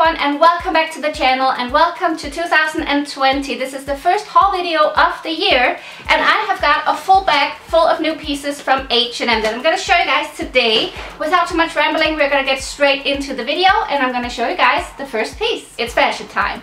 everyone and welcome back to the channel and welcome to 2020. This is the first haul video of the year and I have got a full bag full of new pieces from H&M that I'm going to show you guys today. Without too much rambling, we're going to get straight into the video and I'm going to show you guys the first piece. It's fashion time.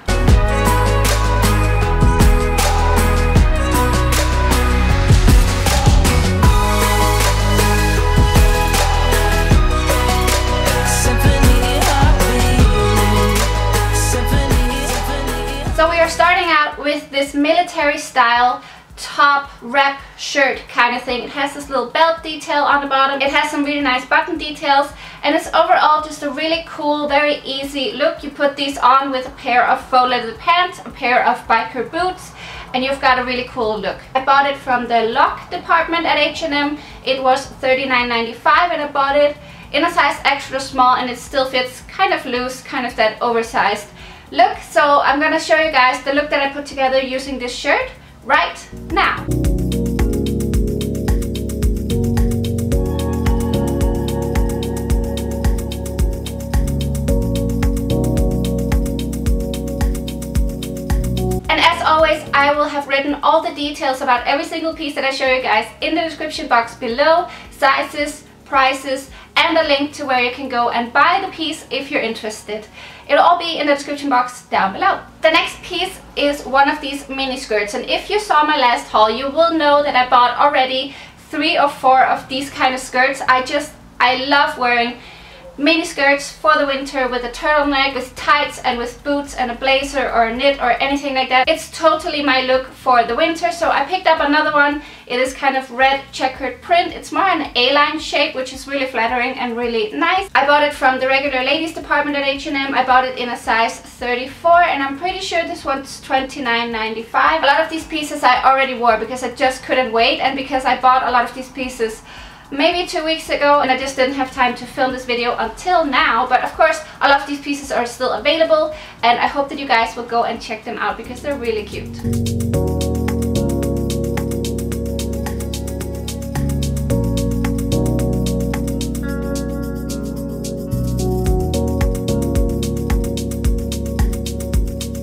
Top wrap shirt kind of thing. It has this little belt detail on the bottom. It has some really nice button details and it's overall just a really cool, very easy look. You put these on with a pair of faux leather pants, a pair of biker boots and you've got a really cool look. I bought it from the lock department at H&M. It was $39.95 and I bought it in a size extra small and it still fits kind of loose, kind of that oversized look. So I'm gonna show you guys the look that I put together using this shirt right now. And as always, I will have written all the details about every single piece that I show you guys in the description box below, sizes, prices, and a link to where you can go and buy the piece if you're interested. It'll all be in the description box down below. The next piece is one of these mini skirts and if you saw my last haul you will know that I bought already three or four of these kind of skirts. I just, I love wearing mini skirts for the winter with a turtleneck, with tights and with boots and a blazer or a knit or anything like that. It's totally my look for the winter so I picked up another one. It is kind of red checkered print. It's more an A-line shape which is really flattering and really nice. I bought it from the regular ladies department at H&M. I bought it in a size 34 and I'm pretty sure this one's $29.95. A lot of these pieces I already wore because I just couldn't wait and because I bought a lot of these pieces maybe two weeks ago and I just didn't have time to film this video until now but of course a lot of these pieces are still available and I hope that you guys will go and check them out because they're really cute.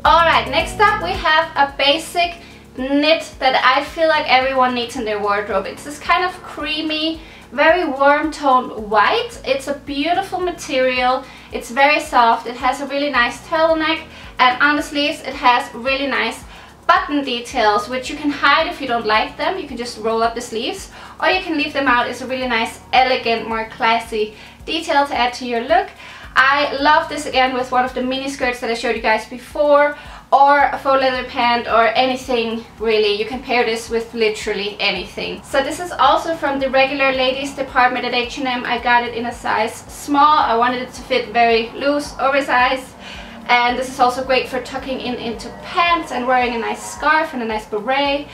Alright, next up we have a basic knit that I feel like everyone needs in their wardrobe. It's this kind of creamy, very warm toned white. It's a beautiful material. It's very soft. It has a really nice turtleneck and on the sleeves it has really nice button details which you can hide if you don't like them. You can just roll up the sleeves or you can leave them out. It's a really nice, elegant, more classy detail to add to your look. I love this again with one of the mini skirts that I showed you guys before or a faux leather pant or anything really. You can pair this with literally anything. So this is also from the regular ladies department at H&M. I got it in a size small. I wanted it to fit very loose, oversized. And this is also great for tucking in into pants and wearing a nice scarf and a nice beret.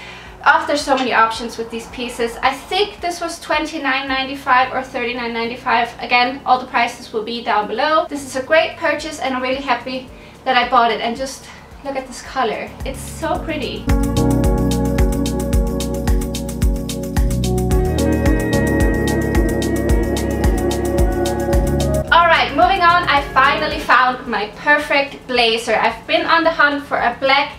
Oh, there's so many options with these pieces. I think this was $29.95 or $39.95. Again, all the prices will be down below. This is a great purchase and I'm really happy that I bought it and just Look at this color. It's so pretty. Alright, moving on, I finally found my perfect blazer. I've been on the hunt for a black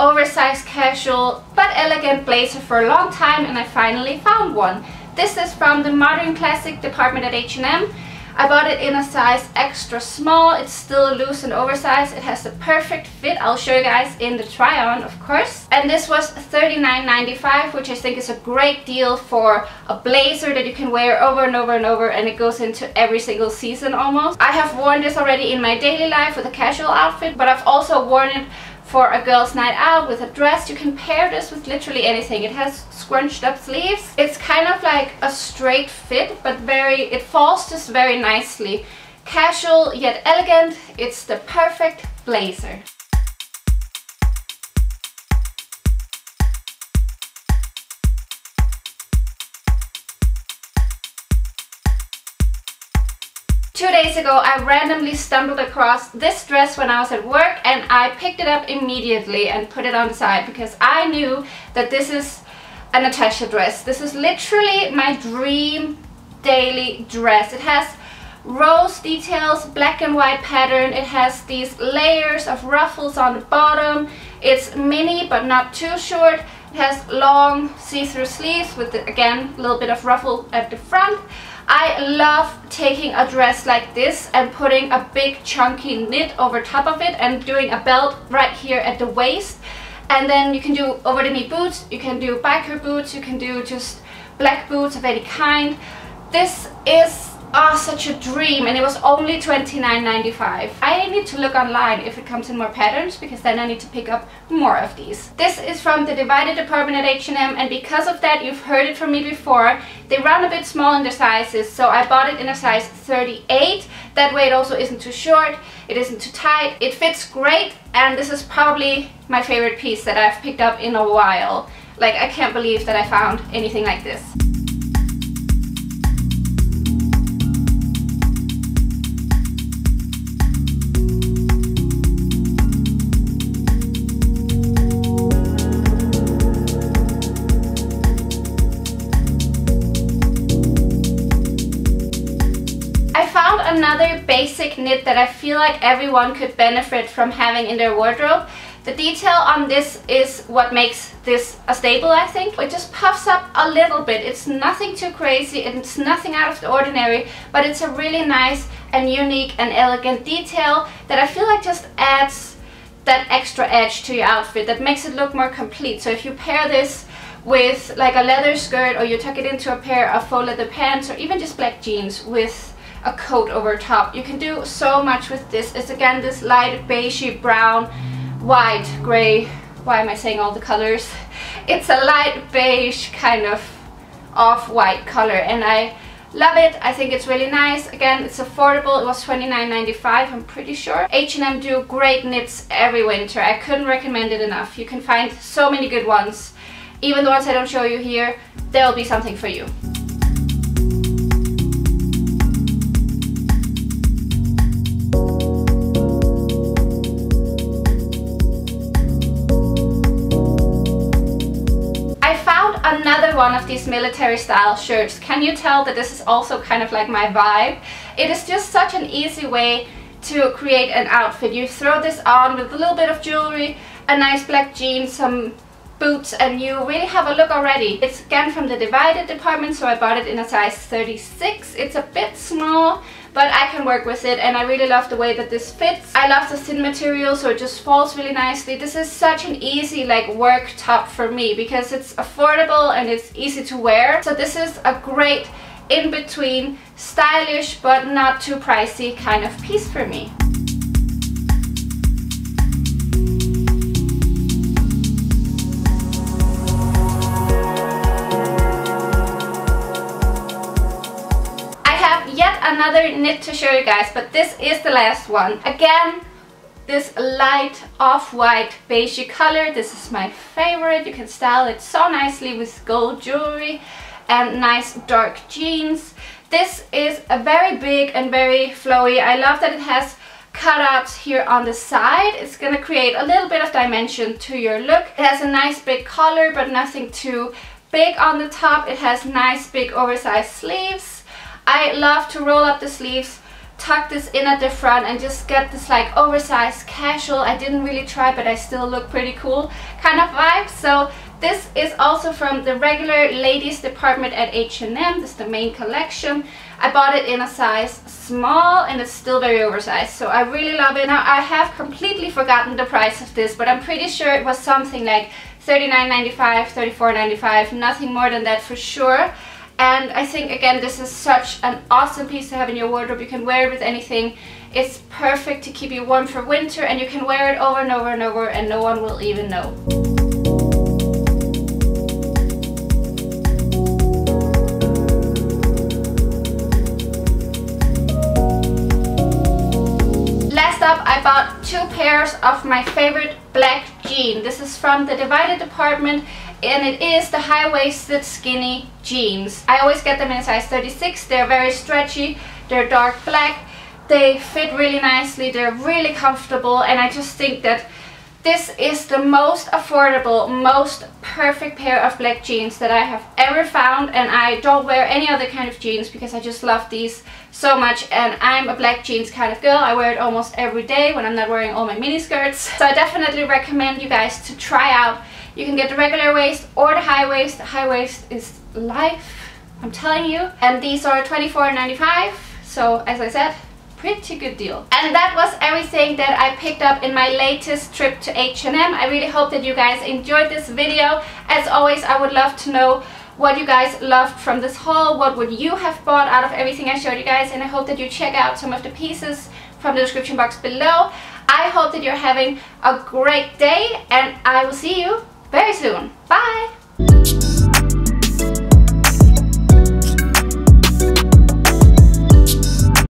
oversized casual but elegant blazer for a long time and I finally found one. This is from the Modern Classic department at H&M. I bought it in a size extra small. It's still loose and oversized. It has the perfect fit. I'll show you guys in the try on, of course. And this was $39.95, which I think is a great deal for a blazer that you can wear over and over and over and it goes into every single season almost. I have worn this already in my daily life with a casual outfit, but I've also worn it for a girl's night out with a dress. You can pair this with literally anything. It has scrunched up sleeves. It's kind of like a straight fit, but very, it falls just very nicely. Casual yet elegant. It's the perfect blazer. Two days ago I randomly stumbled across this dress when I was at work and I picked it up immediately and put it on the side because I knew that this is a Natacha dress. This is literally my dream daily dress. It has rose details, black and white pattern. It has these layers of ruffles on the bottom. It's mini but not too short. It has long see-through sleeves with, again, a little bit of ruffle at the front. I love taking a dress like this and putting a big chunky knit over top of it and doing a belt right here at the waist. And then you can do over the knee boots, you can do biker boots, you can do just black boots of any kind. This is oh, such a dream and it was only $29.95. I need to look online if it comes in more patterns because then I need to pick up more of these. This is from the Divided department at H&M and because of that you've heard it from me before. They run a bit small in their sizes so I bought it in a size 38. That way it also isn't too short, it isn't too tight. It fits great and this is probably my favorite piece that I've picked up in a while. Like I can't believe that I found anything like this. Basic knit that I feel like everyone could benefit from having in their wardrobe. The detail on this is what makes this a staple, I think. It just puffs up a little bit. It's nothing too crazy, it's nothing out of the ordinary, but it's a really nice and unique and elegant detail that I feel like just adds that extra edge to your outfit, that makes it look more complete. So if you pair this with like a leather skirt or you tuck it into a pair of faux leather pants or even just black jeans with a coat over top. You can do so much with this. It's again this light beigey brown, white, gray. Why am I saying all the colors? It's a light beige kind of off-white color and I love it. I think it's really nice. Again, it's affordable. It was $29.95, I'm pretty sure. H&M do great knits every winter. I couldn't recommend it enough. You can find so many good ones. Even the ones I don't show you here, there'll be something for you. Another one of these military style shirts. Can you tell that this is also kind of like my vibe? It is just such an easy way to create an outfit. You throw this on with a little bit of jewelry, a nice black jeans, some boots and you really have a look already. It's again from the Divided department so I bought it in a size 36. It's a bit small but I can work with it and I really love the way that this fits. I love the thin material so it just falls really nicely. This is such an easy like work top for me because it's affordable and it's easy to wear. So this is a great in-between stylish but not too pricey kind of piece for me. Another knit to show you guys, but this is the last one. Again, this light off-white beigey color. This is my favorite. You can style it so nicely with gold jewelry and nice dark jeans. This is a very big and very flowy. I love that it has cutouts here on the side. It's going to create a little bit of dimension to your look. It has a nice big collar but nothing too big on the top. It has nice big oversized sleeves I love to roll up the sleeves, tuck this in at the front and just get this like oversized casual, I didn't really try but I still look pretty cool kind of vibe. So this is also from the regular ladies department at H&M, this is the main collection. I bought it in a size small and it's still very oversized so I really love it. Now I have completely forgotten the price of this but I'm pretty sure it was something like $39.95, $34.95, nothing more than that for sure. And I think, again, this is such an awesome piece to have in your wardrobe. You can wear it with anything. It's perfect to keep you warm for winter and you can wear it over and over and over and no one will even know. Last up, I bought two pairs of my favorite black jean. This is from the Divided department and it is the high-waisted skinny jeans. I always get them in size 36. They're very stretchy, they're dark black, they fit really nicely, they're really comfortable and I just think that This is the most affordable, most perfect pair of black jeans that I have ever found and I don't wear any other kind of jeans because I just love these so much and I'm a black jeans kind of girl. I wear it almost every day when I'm not wearing all my mini skirts. So I definitely recommend you guys to try out. You can get the regular waist or the high waist. The high waist is life, I'm telling you. And these are $24.95. So as I said, pretty good deal. And that was everything that I picked up in my latest trip to H&M. I really hope that you guys enjoyed this video. As always, I would love to know what you guys loved from this haul, what would you have bought out of everything I showed you guys, and I hope that you check out some of the pieces from the description box below. I hope that you're having a great day, and I will see you very soon. Bye!